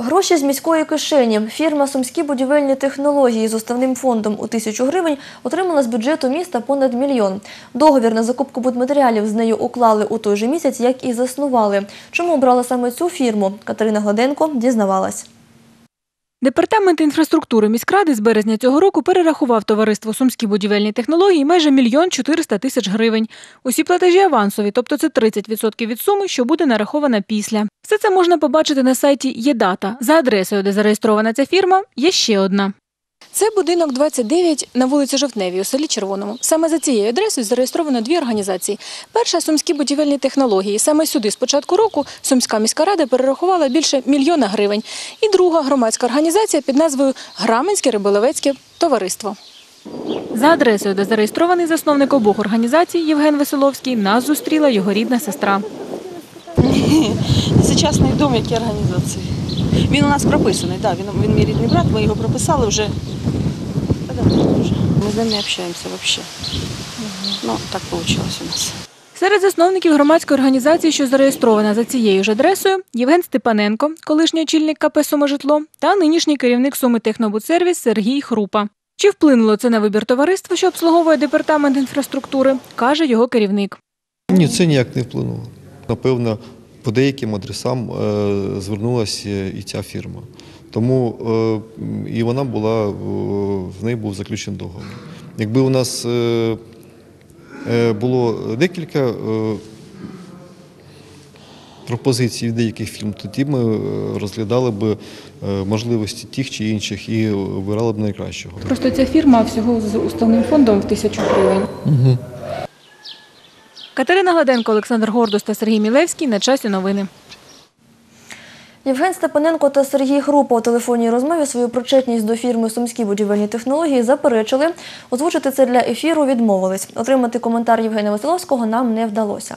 Гроші з міської кишені. Фірма «Сумські будівельні технології» з уставним фондом у тисячу гривень отримала з бюджету міста понад мільйон. Договір на закупку будматеріалів з нею уклали у той же місяць, як і заснували. Чому обрала саме цю фірму? Катерина Гладенко дізнавалась. Департамент інфраструктури міськради з березня цього року перерахував товариству «Сумські будівельні технології» майже мільйон 400 тисяч гривень. Усі платежі авансові, тобто це 30% від суми, що буде нарахована після. Все це можна побачити на сайті «Єдата». За адресою, де зареєстрована ця фірма, є ще одна. Це будинок 29 на вулиці Жовтневій у селі Червоному. Саме за цією адресою зареєстровано дві організації. Перша – «Сумські будівельні технології». Саме сюди з початку року Сумська міська рада перерахувала більше мільйона гривень. І друга громадська організація під назвою Граменське риболовецьке товариство. За адресою, де зареєстрований засновник обох організацій Євген Веселовський, нас зустріла його рідна сестра. Це частний дом, які організації. Він у нас прописаний, да, він, він мій рідний брат, ми його прописали вже. Ми з ним не общаємося взагалі. Ну, так вийшло у нас. Серед засновників громадської організації, що зареєстрована за цією ж адресою, Євген Степаненко, колишній очільник КП «Сумажитло» та нинішній керівник Суми Технобудсервіс Сергій Хрупа. Чи вплинуло це на вибір товариства, що обслуговує департамент інфраструктури, каже його керівник. Ні, це ніяк не вплинуло. Напевно, по деяким адресам е, звернулася і ця фірма. Тому е, і вона була, е, в неї був заключений договір. Якби у нас е, е, було декілька е, пропозицій від деяких фірм, тоді ми е, розглядали б е, можливості тих чи інших і обирали б найкращого. Просто ця фірма всього з уставним фондом в тисячу гривень. Катерина Гладенко, Олександр Гордус та Сергій Мілевський. На часі новини. Євген Степаненко та Сергій Група у телефонній розмові свою причетність до фірми «Сумські будівельні технології» заперечили. Озвучити це для ефіру відмовились. Отримати коментар Євгена Василовського нам не вдалося.